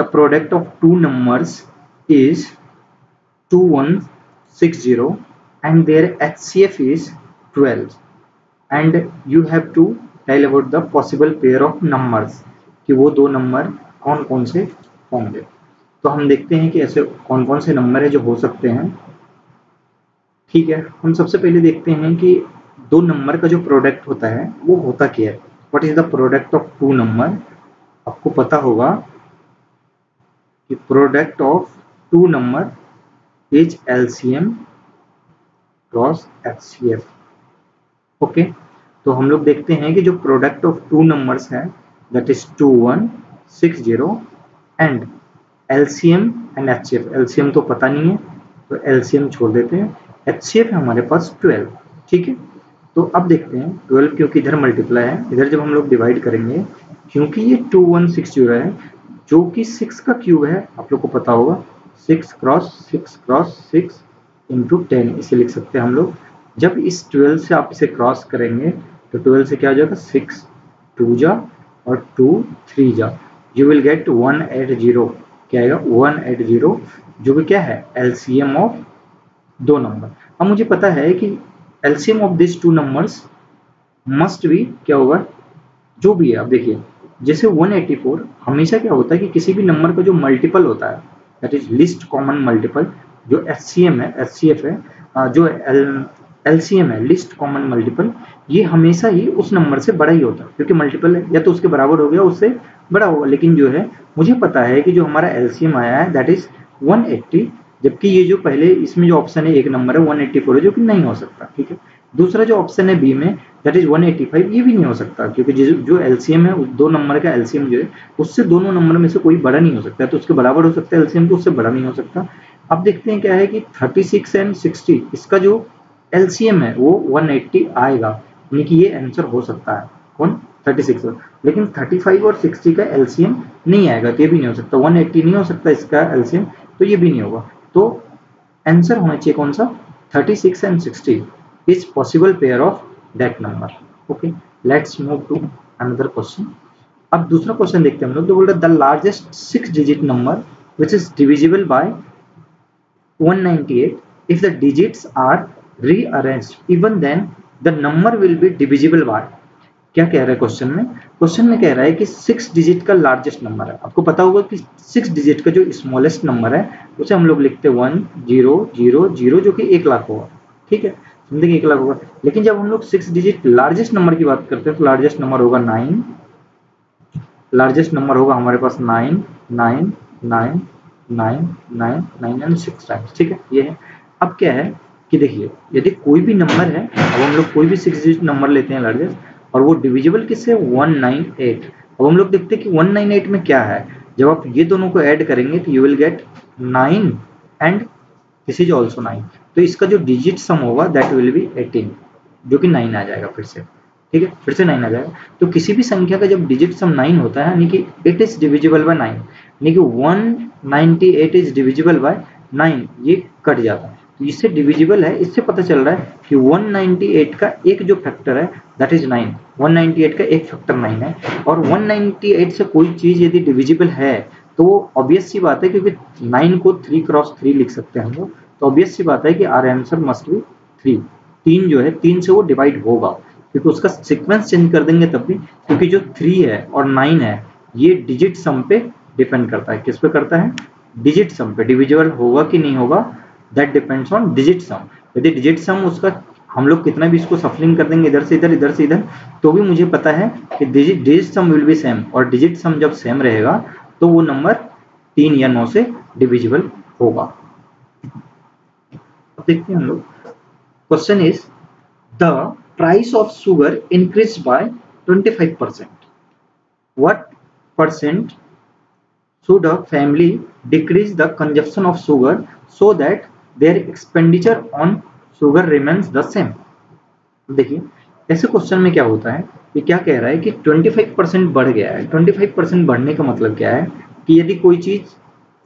the product of two numbers is 2160 and their HCF is 12 and you have to tell about the possible pair of numbers कि वो दो number कौन कौन से होंगे। तो हम देखते हैं कि ऐसे कौन कौन से नंबर है जो हो सकते हैं। ठीक है, हम सबसे पहले देखते हैं कि दो नंबर का जो प्रोडक्ट होता है, वो होता क्या है? What is the product of two number आपको पता होगा कि product of two number is LCM cross HCF okay तो हम लोग देखते हैं कि जो प्रोडक्ट ऑफ़ टू नंबर्स है that is two one six zero and LCM and HCF LCM तो पता नहीं है तो एलसीएम छोड़ देते हैं। एचसीएफ है हमारे पास ट्वेल्व ठीक है? तो अब देखते हैं ट्वेल्व क्योंकि इधर मल्टीप्लाई है, इधर जब हम लोग डिवाइड करेंगे, क्योंकि ये टू वन सिक्स ज़ीरो है जो कि सिक्स का क्यूब है, आप लोग को पता होगा। Six cross six cross six into ten इसे लिख सकते हैं हम लोग। जब इस ट्वेल्व से आप इसे क्रॉस करेंगे तो ट्वेल्व से क्या हो जाएगा? सिक्स टू जा और टू थ्री जा। You will get one eight zero क्या आएगा? वन एट ज़ीरो जो कि क्या है? एलसीएम ऑफ़ दो नंबर अब मुझे पता है कि LCM of this two numbers must be क्या होगा? जो भी है आप देखिए। जैसे 184 हमेशा क्या होता है कि किसी भी नंबर का जो मल्टीपल होता है that is least common multiple जो एच है एच है जो एल एलसीएम है लिस्ट कॉमन मल्टीपल ये हमेशा ही उस नंबर से बड़ा ही होता है, क्योंकि मल्टीपल है, या तो उसके बराबर हो गया, उससे बड़ा होगा, लेकिन जो है, मुझे पता है कि जो हमारा एलसीएम आया है दैट इज़ 180 जबकि ये जो पहले इसमें जो ऑप्शन है, एक नंबर है 184 है जो कि नहीं हो सकता, ठीक है। दूसरा जो ऑप्शन है बी में दैट इज़ 185 ये भी नहीं हो सकता, क्योंकि जो एलसीएम है, दो नंबर का एलसीएम जो है, उससे दोनों नंबर में से कोई बड़ा नहीं हो सकता। है तो उसके बराबर हो सकता है एलसीएम तो उससे बड़ा नहीं हो सकता। अब देखते हैं क्या है कि 36 एंड 60 इसका जो एलसीएम है, वो 180 आएगा। यानी कि ये आंसर हो सकता है। कौन? 36 लेकिन 35 और 60 का एलसीएम नहीं आएगा तो ये भी नहीं हो सकता। 180 नहीं हो सकता इसका एलसीएम तो ये भी नहीं होगा। तो आंसर होना चाहिए कौन सा? 36 and 60 is possible pair of that number okay let's move to another question अब दूसरा क्वेश्चन देखते हैं हम लोग तो बोल रहे the largest six digit number which is divisible by 198 if the digits are rearranged, even then the number will be divisible by. क्या कह रहा है क्वेश्चन में? क्वेश्चन में कह रहा है कि सिक्स डिजिट का लार्जेस्ट नंबर है। आपको पता होगा कि सिक्स डिजिट का जो स्मॉलेस्ट नंबर है, उसे हम लोग लिखते हैं वन ज़ीरो ज़ीरो ज़ीरो जो कि एक लाख होगा ठीक है? समझेंगे एक लाख होगा। लेकिन जब हम लोग सिक्स डिजिट लार्जेस्ट नंबर की बात करते हैं तो लार्जेस्ट नंबर होगा नाइन लार्जेस्ट नंबर होगा हमारे पास nine nine nine nine nine nine and six times ठीक है? ये है। अब क्या है कि देखिए, यदि कोई भी नंबर है, अब हम लोग कोई भी सिक्स डिजिट नंबर लेते हैं लार्जेस्ट और वो डिविजिबल किससे? 198 अब हम लोग देखते हैं कि 198 में क्या है। जब आप ये दोनों को ऐड करेंगे तो you will get 9 and this is also 9 तो इसका जो डिजिट सम होगा दैट विल बी 18 जो कि 9 आ जाएगा फिर से। ठीक है? फिर से 9 आ जाएगा। तो किसी भी संख्या का जब डिजिट सम 9 होता है, यानी कि इट इज़ डिविजिबल बाय 9 यानी कि 198 इज़ डिविजिबल बाय 9 ये कट जाता है। तो इससे डिविजिबल है, इससे पता चल रहा है कि 198 का एक जो फैक्टर है दैट इज़ 9 198 का एक फैक्टर 9 है। और 198 से कोई चीज़ यदि डिविजिबल है तो ऑब्वियस सी बात है, क्योंकि 9 को 3 क्रॉस 3 लिख सकते हैं हम लोग। तो ऑब्वियस सी बात है कि our answer must be three तीन जो है, तीन से वो डिवाइड होगा। क्योंकि उसका सिक्वेंस चेंज कर देंगे तब भी, क्योंकि जो थ्री है और नाइन है, ये डिजिट सम पे डिपेंड करता है। किस पे करता है? डिजिट सम पे। डिविजिबल होगा कि नहीं होगा that depends on digit sum यदि डिजिट सम उसका, हम लोग कितना भी इसको सफलिंग कर देंगे इधर से इधर इधर से इधर तो भी मुझे पता है कि digit digit sum will be same और डिजिट सम जब सेम रहेगा तो वो नंबर तीन या नौ से डिविजिबल होगा। देखते हैं हम लोग। Question is the price of sugar increase by 25 percent what percent should a family decrease the consumption of sugar so that their expenditure on sugar remains the same? देखिए, ऐसे क्वेश्चन में क्या होता है ये क्या कह रहा है कि 25 परसेंट बढ़ गया है। 25 परसेंट बढ़ने का मतलब क्या है कि यदि कोई चीज़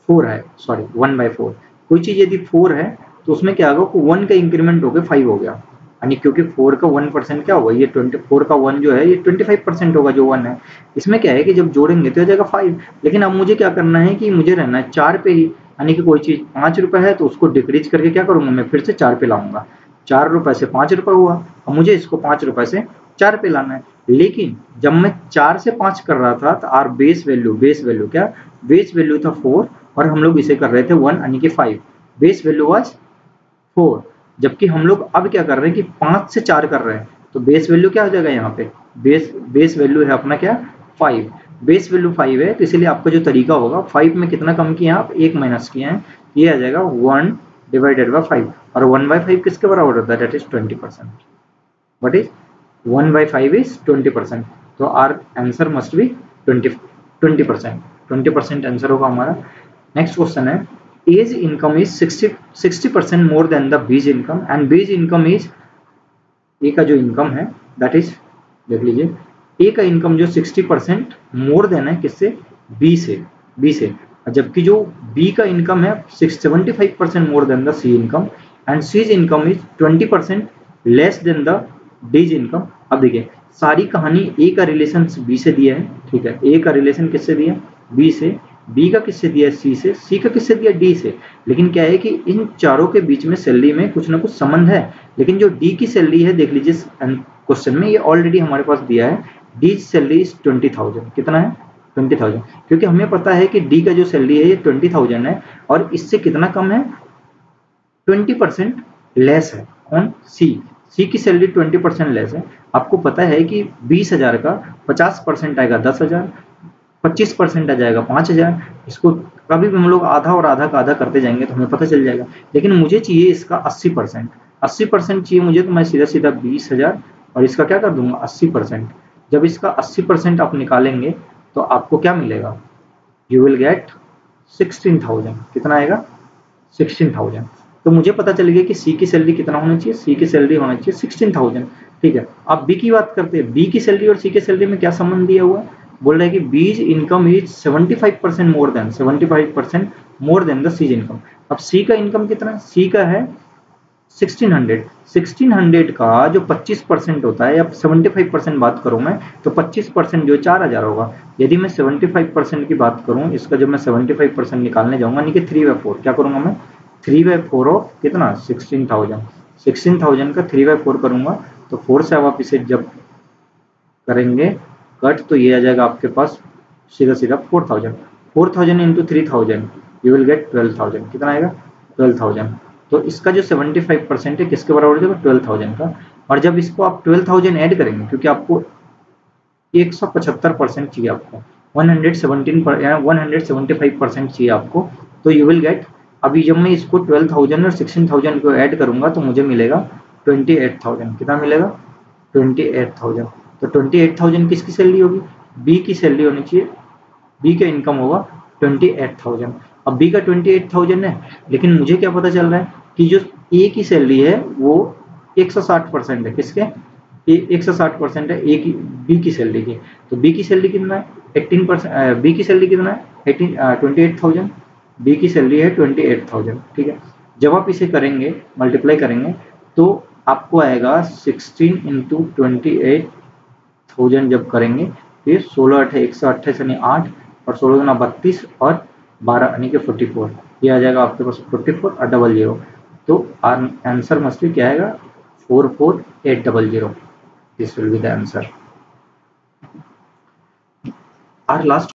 फोर है सॉरी वन बाई फोर कोई चीज़ यदि फोर है तो उसमें क्या होगा वन का इंक्रीमेंट हो गया फाइव हो गया। यानी क्योंकि फोर का वन परसेंट क्या होगा ये ट्वेंटी फोर का वन जो है, ये ट्वेंटी फाइव परसेंट होगा जो वन है। इसमें क्या है कि जब जोड़ेंगे तो हो जाएगा फाइव लेकिन अब मुझे क्या करना है कि मुझे रहना है चार पे ही। यानी कि कोई चीज़ पाँच रुपए है तो उसको डिक्रीज करके क्या करूँगा, मैं फिर से चार पे लाऊँगा। चार रुपए से पाँच रुपए हुआ, अब मुझे इसको पाँच रुपए से चार पे लाना है। लेकिन जब मैं चार से पाँच कर रहा था तो our base value base value क्या? बेस वैल्यू था फोर और हम लोग इसे कर रहे थे वन यानी कि five base value was four, जबकि हम लोग अब क्या कर रहे हैं कि पाँच से चार कर रहे हैं। तो बेस वैल्यू क्या हो जाएगा यहाँ पे? बेस बेस वैल्यू है अपना क्या? फाइव बेस वैल्यू फाइव है तो इसलिए आपका जो तरीका होगा फाइव में कितना कम किया आप? एक माइनस किए हैं। ये आ जाएगा वन डिवाइडेड बाई फाइव और वन बाई फाइव किसके बराबर होता है? That is twenty percent what is one by five is twenty percent तो our answer must be twenty twenty percent twenty percent answer होगा हमारा। नेक्स्ट क्वेश्चन है A's income is sixty sixty percent more than the B's income and B's income is A का जो income है that is देख लीजिए ए का income जो 60 परसेंट मोर देन है, किससे? बी से बी से। जबकि जो बी का इनकम है seventy five percent more than the C income and C's income is twenty percent less than the D's income अब देखिए, सारी कहानी ए का रिलेशन बी से दिया है, ठीक है? ए का रिलेशन किससे दिया बी से। बी का किससे दिया सी से। सी का किससे दिया? डी से। लेकिन क्या है कि इन चारों के बीच में सैलरी में कुछ ना कुछ संबंध है। लेकिन जो डी की सैलरी है, देख लीजिए क्वेश्चन में, ये ऑलरेडी हमारे पास दिया है। D salary is twenty thousand कितना है? ट्वेंटी थाउज़ेंड क्योंकि हमें पता है कि डी का जो सैलरी है, ये ट्वेंटी थाउज़ेंड है और इससे कितना कम है? ट्वेंटी परसेंट लेस है ऑन सी सी की सैलरी ट्वेंटी परसेंट लेस है। आपको पता है कि बीस हज़ार का पचास परसेंट आएगा दस हज़ार। पच्चीस परसेंट आ जाएगा, पाँच हज़ार। इसको कभी भी हम लोग आधा और आधा का आधा करते जाएँगे तो हमें पता चल जाएगा। लेकिन मुझे चाहिए इसका अस्सी परसेंट। अस्सी परसेंट चाहिए मुझे तो मैं सीधा सीधा बीस हज़ार और इसका क्या कर दूँगा? अस्सी परसेंट। जब इसका अस्सी परसेंट आप निकालेंगे तो आपको क्या मिलेगा? You will get sixteen thousand कितना आएगा? सिक्सटीन थाउज़ेंड तो मुझे पता चल गया कि सी की सैलरी कितना होना चाहिए? सी की सैलरी होना चाहिए सिक्सटीन थाउज़ेंड ठीक है। आप बी की बात करते हैं। बी की सैलरी और सी की सैलरी में क्या संबंध दिया हुआ है? बोल रहे हैं कि B's income is 75 percent more than 75 percent more than the C's income. अब सी का इनकम कितना सी का है 1600 1600 का जो 25 परसेंट होता है या 75 परसेंट बात करूँ मैं तो 25 परसेंट जो 4000 होगा। यदि मैं 75 परसेंट की बात करूँ, इसका जब मैं 75 परसेंट निकालने जाऊँगा, यानी कि थ्री बाई फोर, क्या करूँगा मैं? थ्री बाई फोर ऑफ़ कितना? Sixteen thousand. सिक्सटीन थाउज़ेंड का थ्री बाई फोर करूँगा तो फोर से आप इसे जब करेंगे कट तो ये आ जाएगा आपके पास सीधा सीधा four thousand four thousand into three thousand you will get twelve thousand कितना आएगा? ट्वेल्व थाउज़ेंड तो इसका जो सेवेंटी फाइव परसेंट है, किसके बराबर हो जाएगा? ट्वेल्व थाउज़ेंड का। और जब इसको आप ट्वेल्व थाउज़ेंड ऐड करेंगे, क्योंकि आपको एक सौ पचहत्तर परसेंट चाहिए आपको one hundred seventeen one hundred seventy five percent चाहिए आपको तो यू विल गेट अभी जब मैं इसको ट्वेल्व थाउज़ेंड और सिक्सटीन थाउज़ेंड को ऐड करूँगा तो मुझे मिलेगा ट्वेंटी एट थाउज़ेंड कितना मिलेगा? ट्वेंटी एट थाउज़ेंड तो ट्वेंटी एट थाउज़ेंड किसकी सैलरी होगी? बी की सैलरी होनी चाहिए। बी का इनकम होगा ट्वेंटी एट थाउज़ेंड अब बी का ट्वेंटी एट थाउज़ेंड है, लेकिन मुझे क्या पता चल रहा है कि जो ए की सैलरी है, वो एक सौ साठ परसेंट है। किसके? एक सौ साठ परसेंट है ए की बी की सैलरी की। तो बी की सैलरी कितना है? एट्टीन परसेंट बी की सैलरी कितना है? Eighteen twenty eight thousand B की सैलरी है ट्वेंटी एट थाउज़ेंड ठीक है? जब आप इसे करेंगे मल्टीप्लाई करेंगे तो आपको आएगा sixteen into twenty eight thousand जब करेंगे तो ये सोलह अठे एक सौ अट्ठाईस यानी आठ, और सोलह गुना बत्तीस, और बारह यानी कि फोर्टी फोर। ये आ जाएगा आपके पास फोर्टी फोर और डबल ज़ीरो। तो आंसर मस्ट भी क्या आएगा? Four four eight double zero. This will be the answer our last